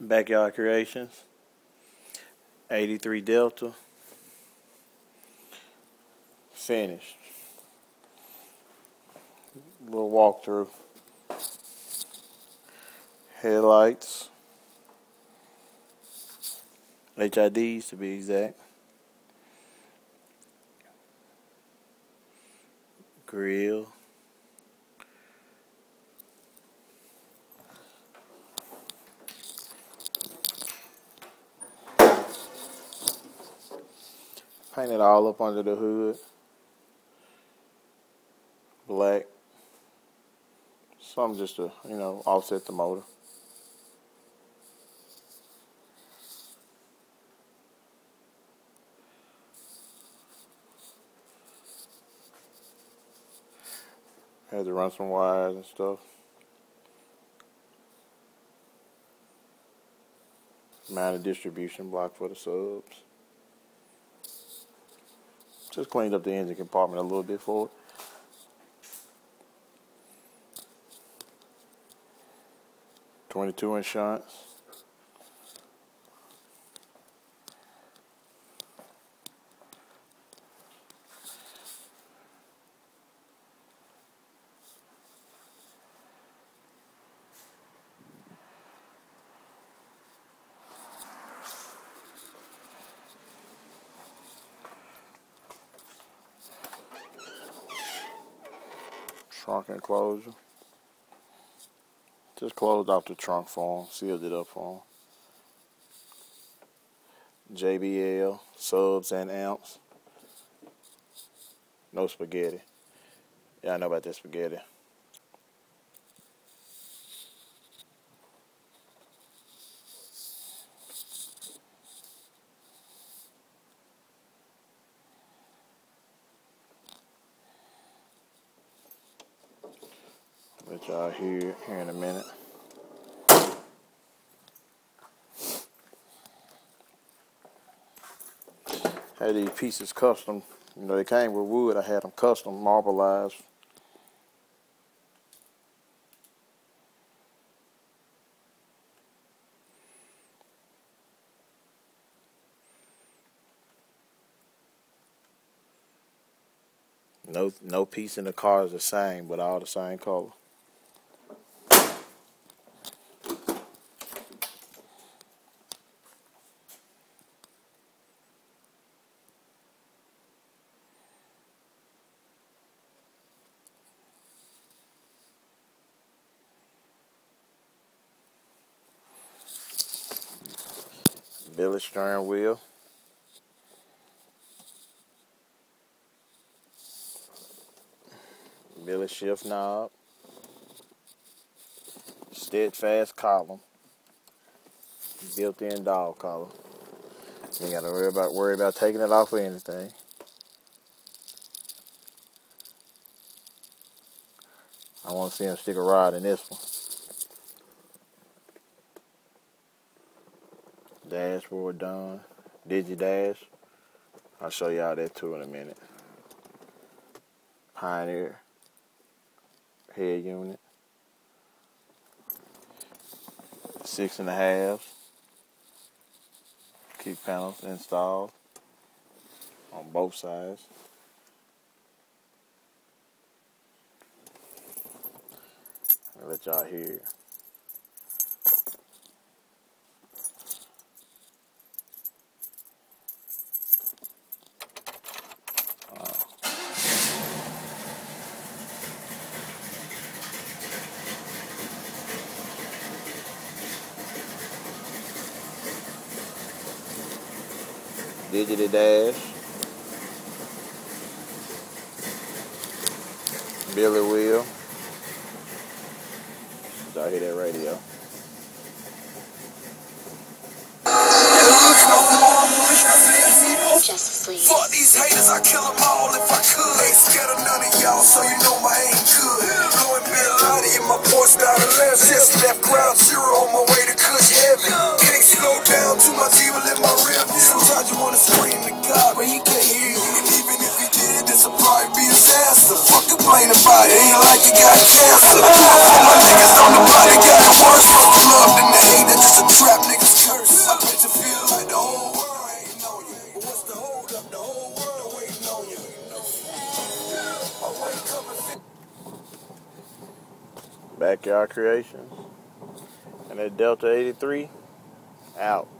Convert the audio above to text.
Backyard Kreationz, 83 Delta, finished. Little walkthrough. Headlights, HIDs to be exact. Grill. Paint it all up under the hood. Black. Some just to, you know, offset the motor. Had to run some wires and stuff. Mount a distribution block for the subs. Just cleaned up the engine compartment a little bit for it. Twenty-two inch shunts. Trunk enclosure. Just closed off the trunk for him, sealed it up for him. JBL, subs and amps. No spaghetti. Yeah, I know about that spaghetti. Let y'all hear here in a minute. Had these pieces custom. You know, they came with wood. I had them custom marbleized. No, no piece in the car is the same, but all the same color. Billet steering wheel. billet shift knob. Steadfast column. Built-in dog collar. You gotta worry about worry about taking it off or anything. I want to see him stick a rod in this one. Dashboard done. Digi dash. I'll show y'all that too in a minute. Pioneer head unit. Six and a half. Kick panels installed on both sides. I'll let y'all hear. Digital dash, billet wheel. Y'all hear that radio? Fuck these haters, I kill them all if I could. Ain't scared of none of y'all, so you know my aim good. Blowing Bill Lottie in my Porsche style 11. Just left ground God, you wanna scream to God, but he can't hear you. And even if he did, this'll probably be. Fuck about it, ain't like you got cancer. My niggas on the body got. Fuck the love the hate, that's just a trap niggas curse. I bet you feel like the whole world you. But what's the hold up? The whole world you. Backyard Kreationz and at Delta 83 out.